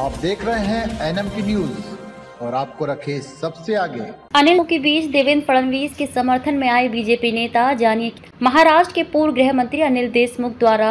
आप देख रहे हैं एनएम की न्यूज़ और आपको रखे सबसे आगे। अनिल के बीच देवेंद्र फडणवीस के समर्थन में आए बीजेपी नेता, जानिए महाराष्ट्र के पूर्व गृह मंत्री अनिल देशमुख द्वारा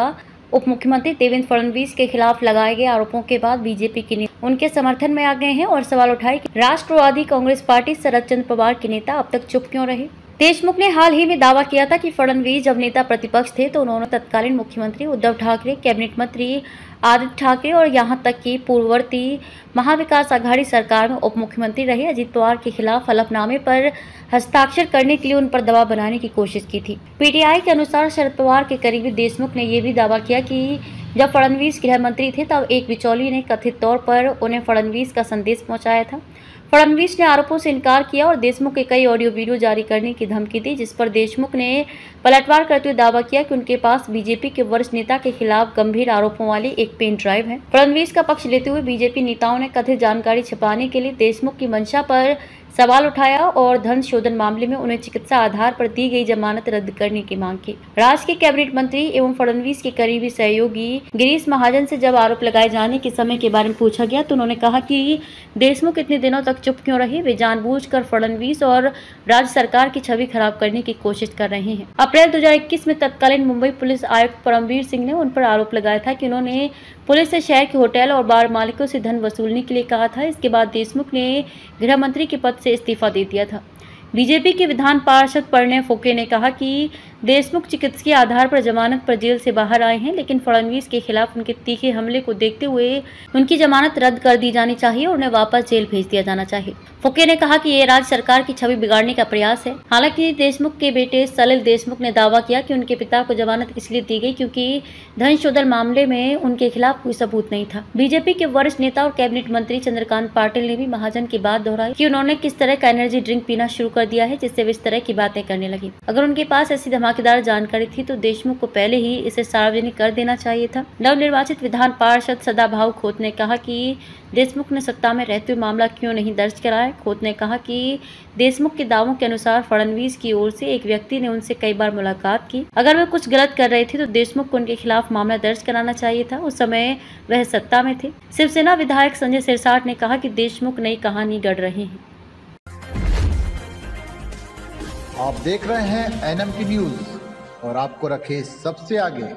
उप मुख्यमंत्री देवेंद्र फडणवीस के खिलाफ लगाए गए आरोपों के बाद बीजेपी के उनके समर्थन में आ गए हैं और सवाल उठाए कि राष्ट्रवादी कांग्रेस पार्टी शरद चंद्र पवार के नेता अब तक चुप क्यों रहे? देशमुख ने हाल ही में दावा किया था कि फडणवीस जब नेता प्रतिपक्ष थे तो उन्होंने तत्कालीन मुख्यमंत्री उद्धव ठाकरे, कैबिनेट मंत्री आदित्य ठाकरे और यहाँ तक कि पूर्ववर्ती महाविकास आघाड़ी सरकार में उप मुख्यमंत्री रहे। अजित पवार के खिलाफ हलफनामे पर हस्ताक्षर करने के लिए उन पर दबाव बनाने की कोशिश की थी। पीटीआई के अनुसार शरद पवार के करीबी देशमुख ने यह भी दावा किया कि जब फडणवीस गृह मंत्री थे, तब एक बिचौली ने कथित तौर पर उन्हें फडणवीस का संदेश पहुँचाया था। फडणवीस ने आरोपों से इनकार किया और देशमुख के कई ऑडियो वीडियो जारी करने की धमकी दी, जिस पर देशमुख ने पलटवार करते हुए दावा किया कि उनके पास बीजेपी के वरिष्ठ नेता के खिलाफ गंभीर आरोपों वाली एक पेन ड्राइव है। फडणवीस का पक्ष लेते हुए बीजेपी नेताओं ने कथित जानकारी छिपाने के लिए देशमुख की मंशा पर सवाल उठाया और धन शोधन मामले में उन्हें चिकित्सा आधार पर दी गई जमानत रद्द करने की मांग की। राज्य के कैबिनेट मंत्री एवं फडणवीस के करीबी सहयोगी गिरीश महाजन से जब आरोप लगाए जाने के समय के बारे में पूछा गया तो उन्होंने कहा कि देशमुख इतने दिनों तक चुप क्यों रहे? वे जानबूझकर फडणवीस और राज्य सरकार की छवि खराब करने की कोशिश कर रहे हैं। अप्रैल दो हज़ार इक्कीस में तत्कालीन मुंबई पुलिस आयुक्त परमवीर सिंह ने उन पर आरोप लगाया था कि उन्होंने पुलिस से शहर के होटल और बार मालिकों से धन वसूलने के लिए कहा था। इसके बाद देशमुख ने गृह मंत्री के पद से इस्तीफा दे दिया था। बीजेपी के विधान पार्षद प्रणय फोके ने कहा कि देशमुख चिकित्सकीय आधार पर जमानत पर जेल से बाहर आए हैं, लेकिन फडणवीस के खिलाफ उनके तीखे हमले को देखते हुए उनकी जमानत रद्द कर दी जानी चाहिए और उन्हें वापस जेल भेज दिया जाना चाहिए। फुके ने कहा कि ये राज्य सरकार की छवि बिगाड़ने का प्रयास है। हालाँकि देशमुख के बेटे सलिल देशमुख ने दावा किया कि उनके पिता को जमानत इसलिए दी गई क्योंकि धन शोधन मामले में उनके खिलाफ कोई सबूत नहीं था। बीजेपी के वरिष्ठ नेता और कैबिनेट मंत्री चंद्रकांत पाटिल ने भी महाजन की बात दोहराई कि उन्होंने किस तरह का एनर्जी ड्रिंक पीना शुरू कर दिया है, जिससे वे इस तरह की बातें करने लगी। अगर उनके पास ऐसी धमाकेदार जानकारी थी तो देशमुख को पहले ही इसे सार्वजनिक कर देना चाहिए था। नवनिर्वाचित विधान पार्षद सदाभाव खोत ने कहा कि देशमुख ने सत्ता में रहते हुए मामला क्यों नहीं दर्ज कराया? खोत ने कहा कि देशमुख के दावों के अनुसार फडणवीस की ओर से एक व्यक्ति ने उनसे कई बार मुलाकात की। अगर वे कुछ गलत कर रहे थे तो देशमुख को उनके खिलाफ मामला दर्ज कराना चाहिए था। उस समय वह सत्ता में थे। शिवसेना विधायक संजय सिरसाट ने कहा कि देशमुख नई कहानी गढ़ रहे हैं। आप देख रहे हैं एनएमटी न्यूज़ और आपको रखे सबसे आगे।